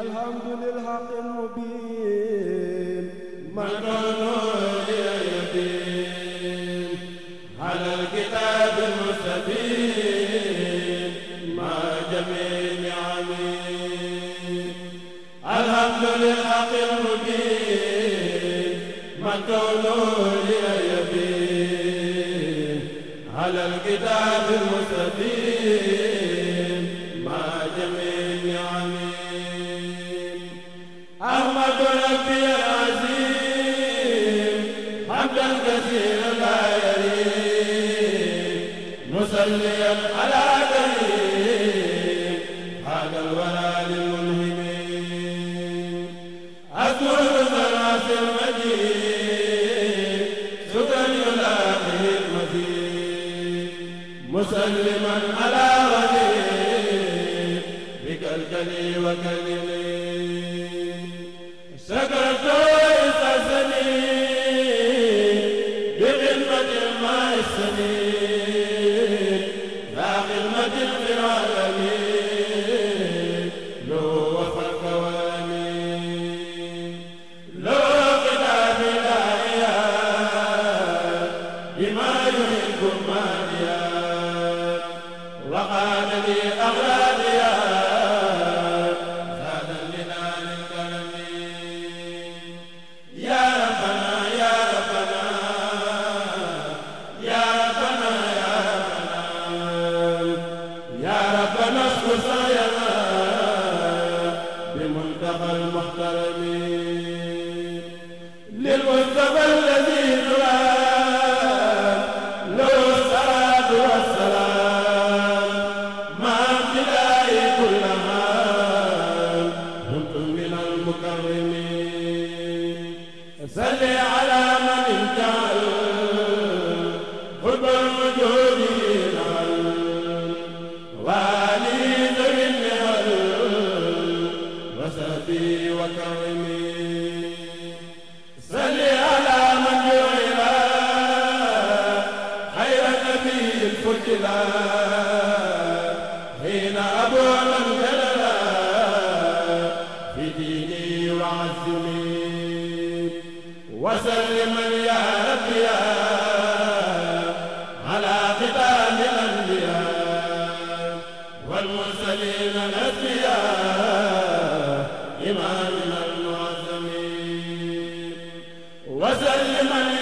الحمد للحق المبين. ما مكان وسلم i Hallelujah. وسلم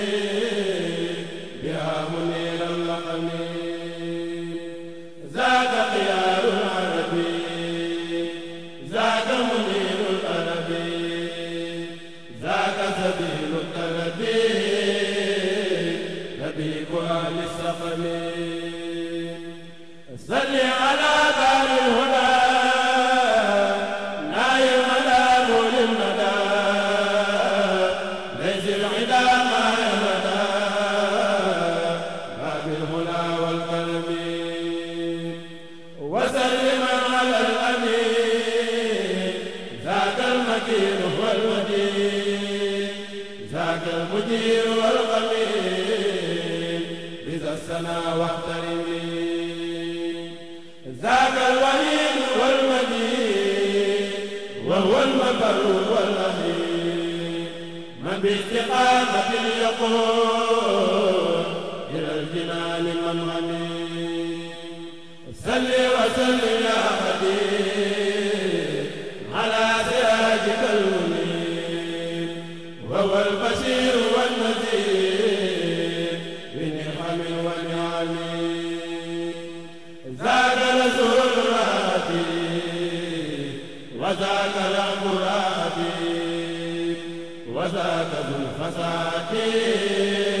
Cuidado! باستقامة يقول إلى الجنان منهمي صل وسلم يا خديم على سراجك masati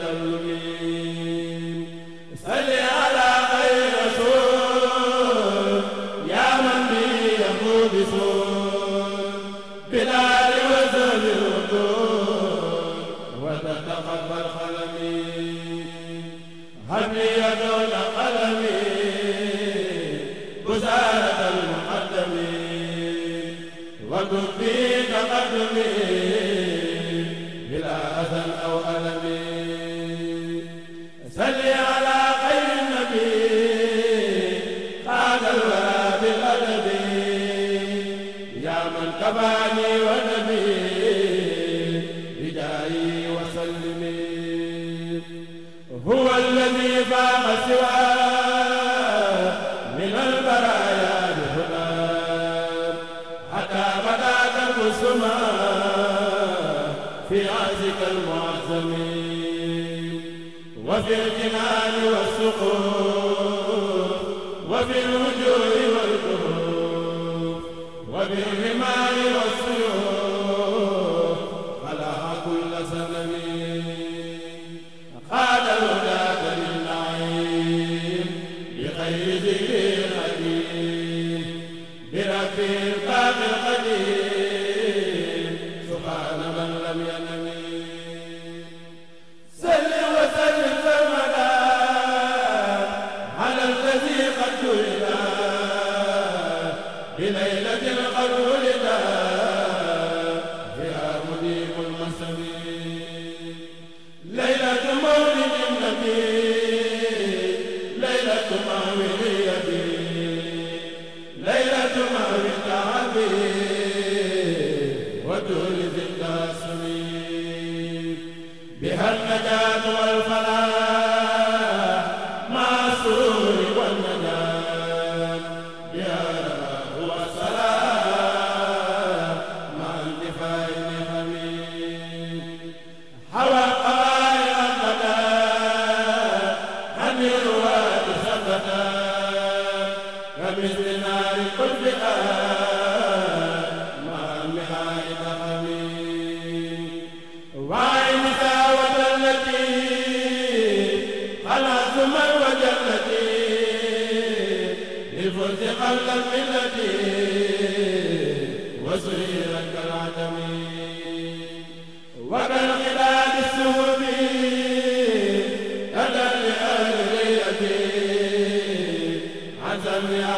تقلب من لم ينم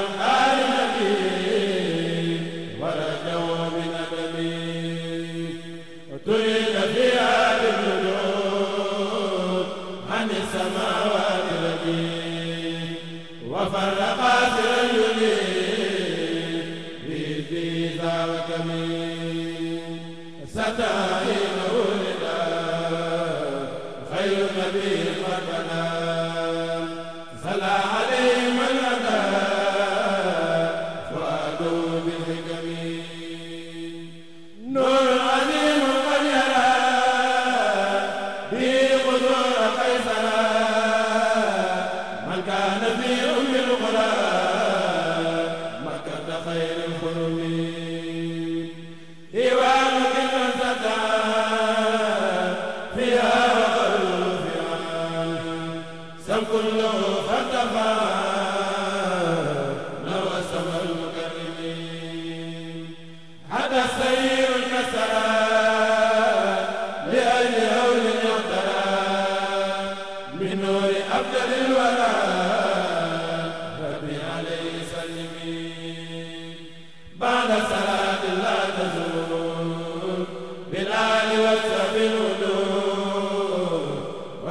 Allah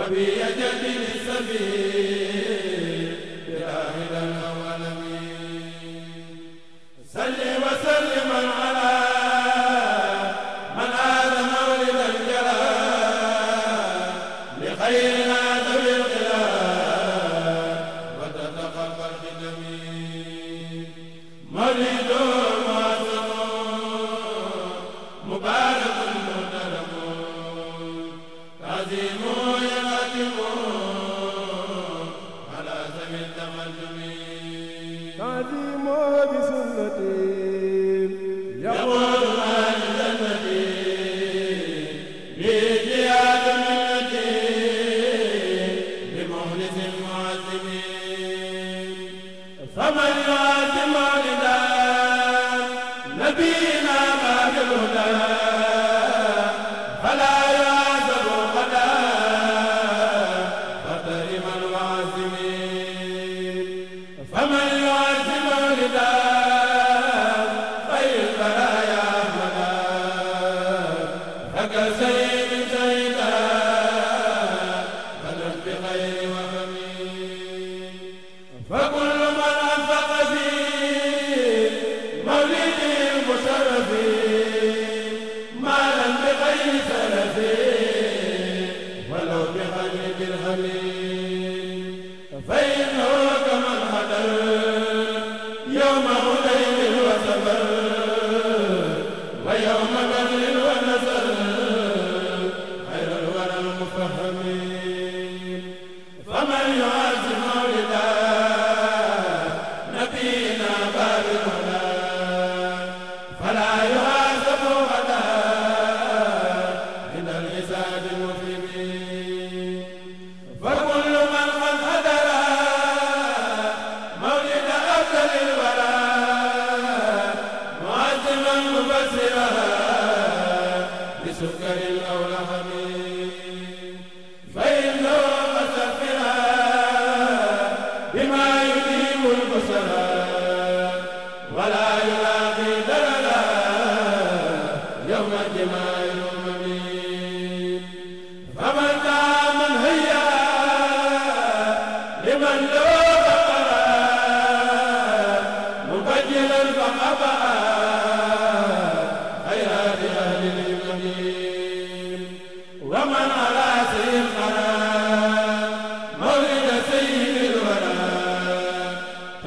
وبيجد للسبيل إلهنا ولمين صل وسلم على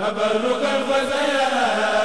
تبركا وزيانا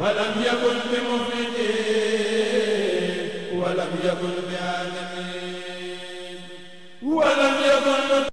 ولم يكن بمفرد ولم يكن بعالمين ولم يكن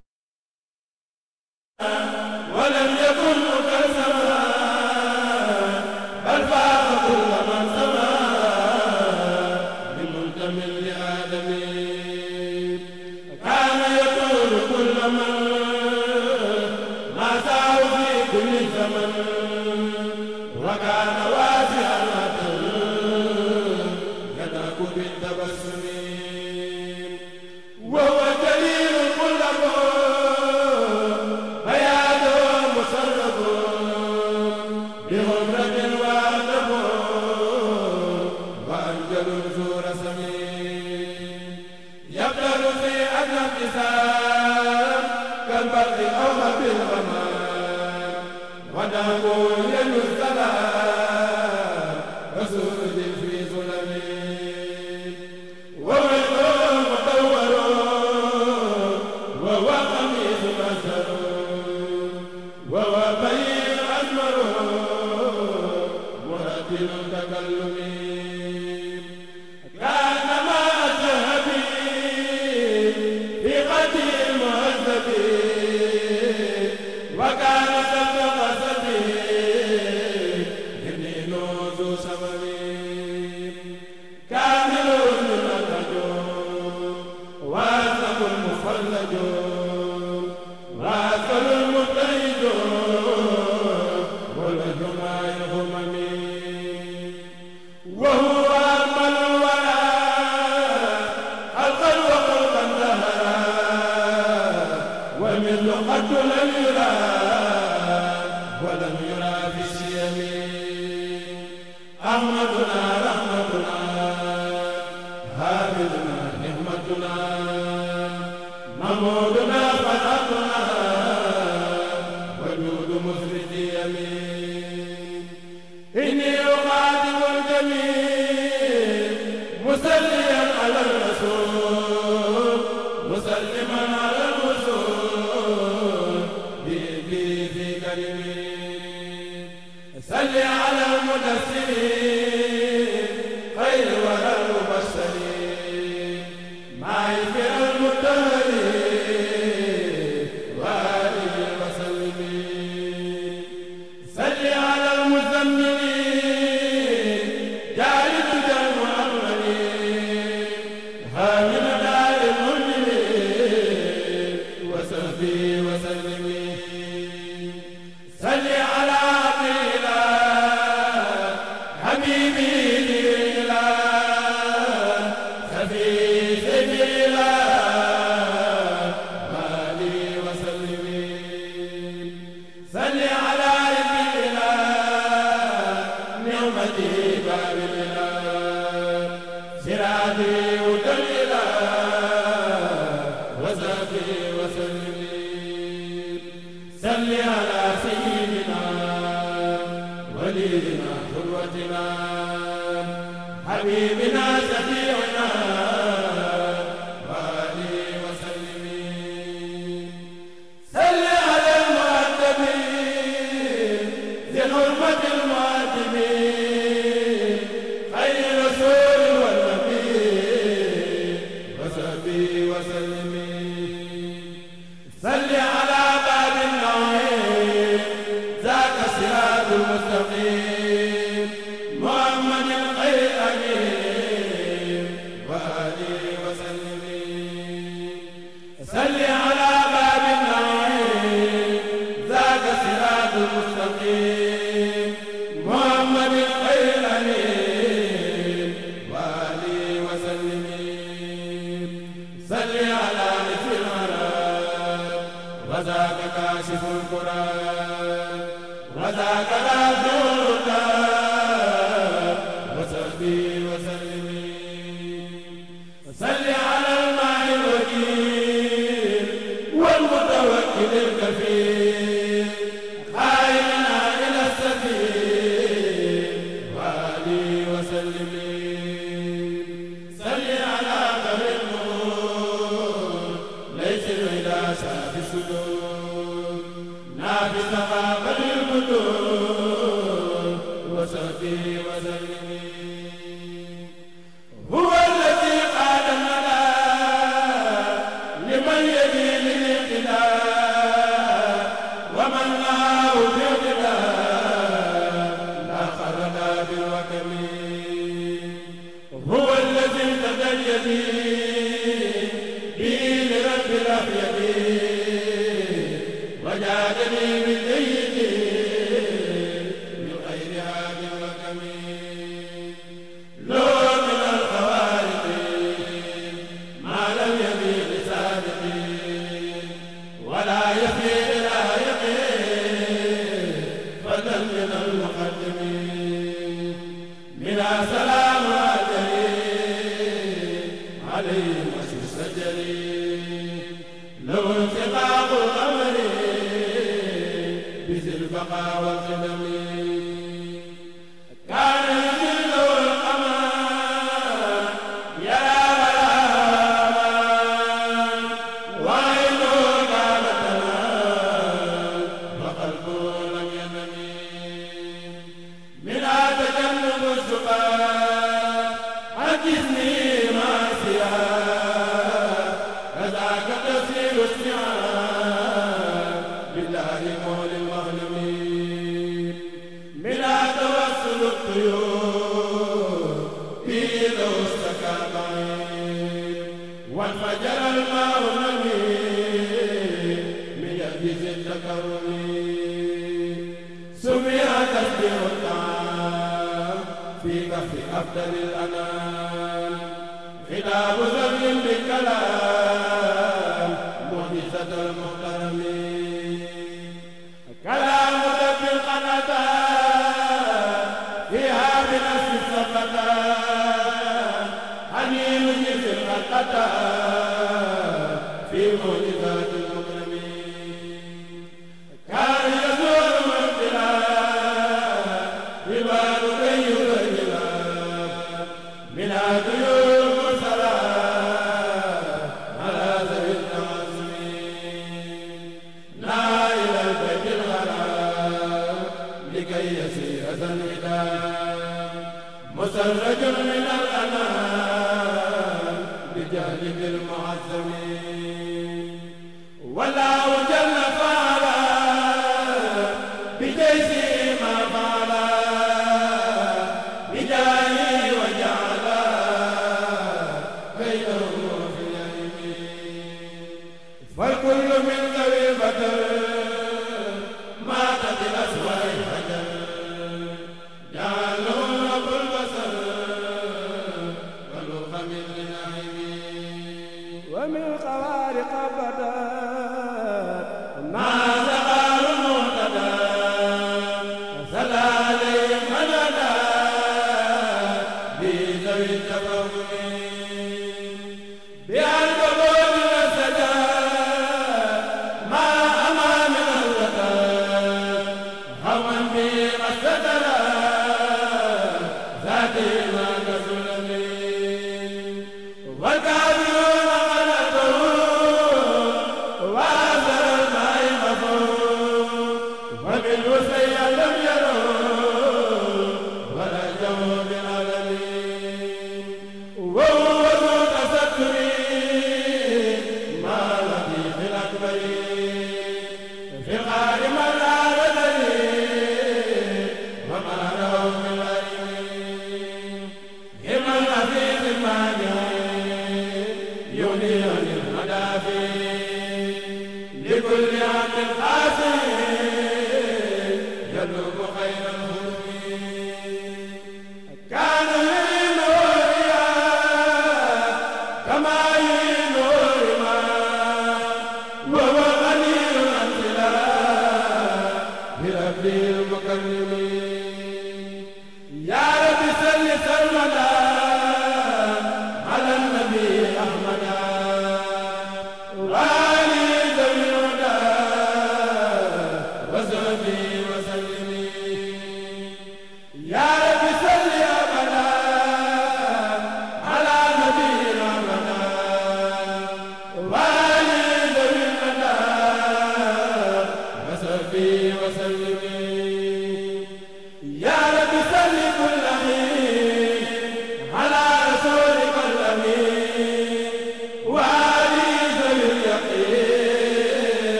يوما بمسد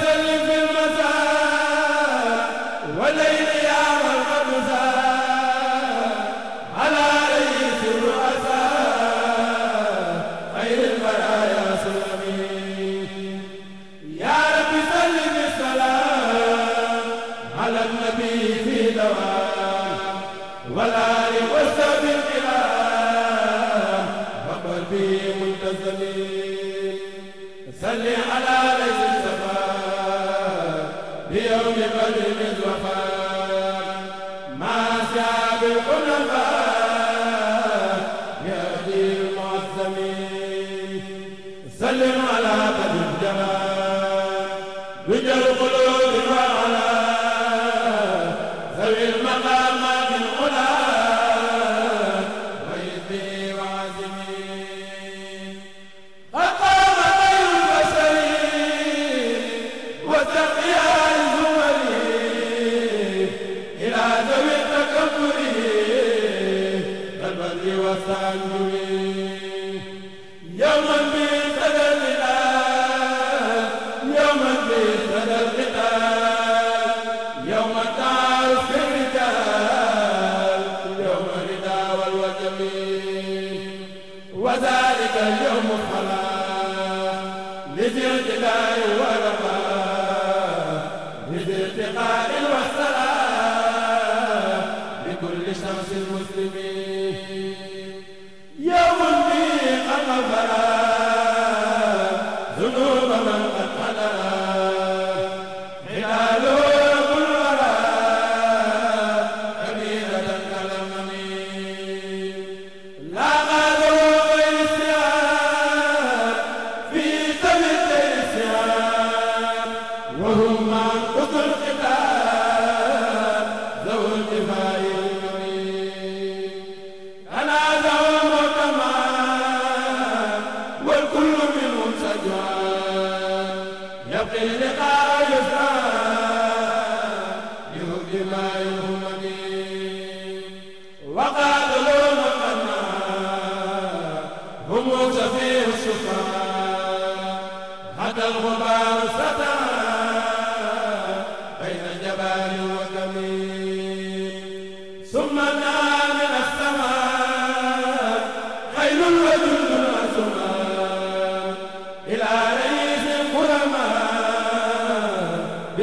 وسلم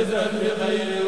بذنب خير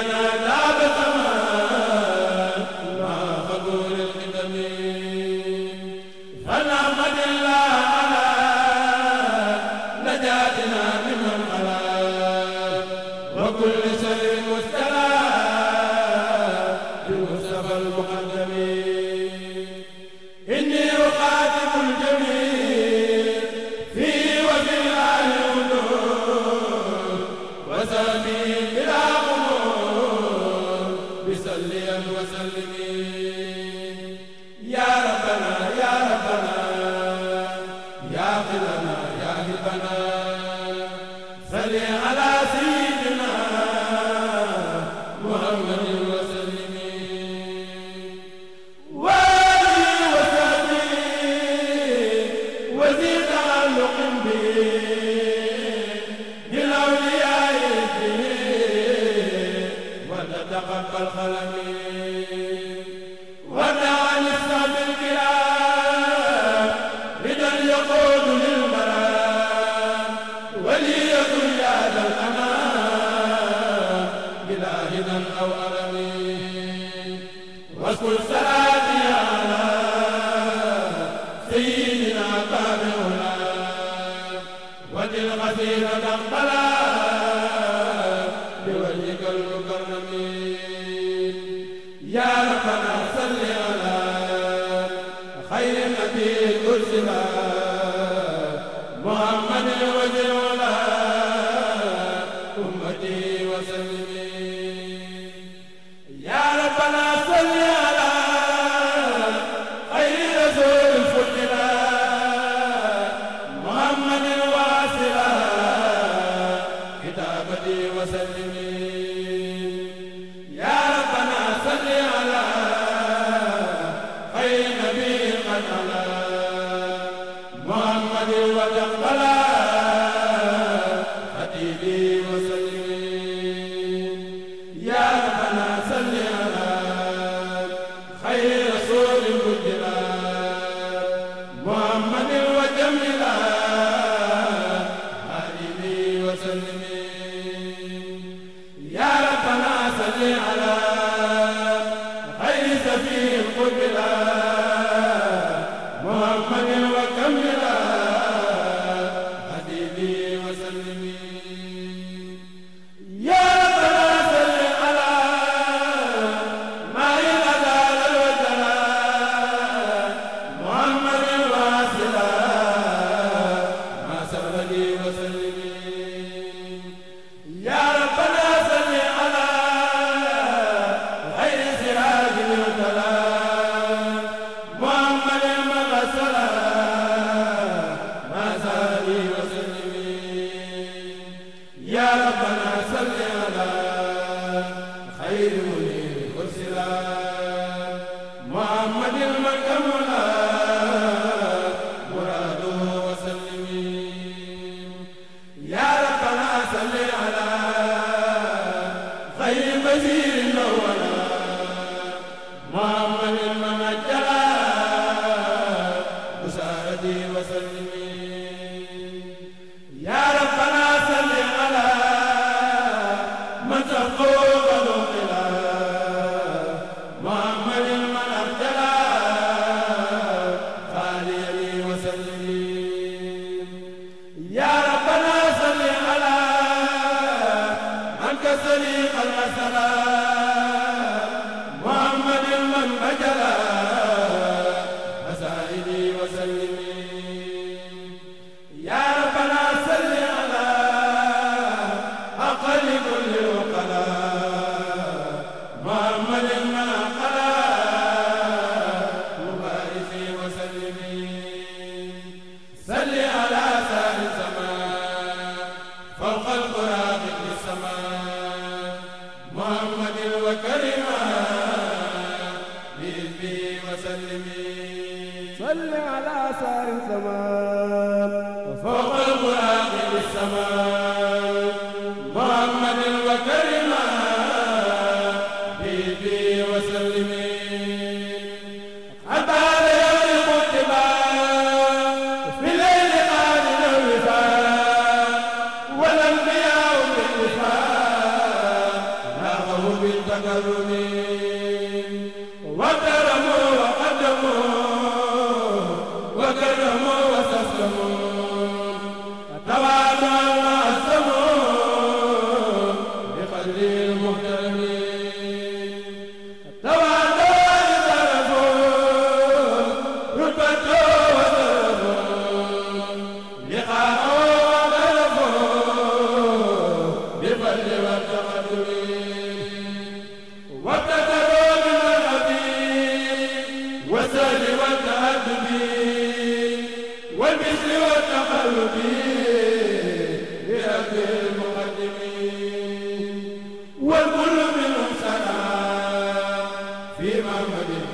بي لنا la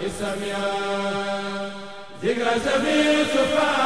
السميع ذكر سفير سفاء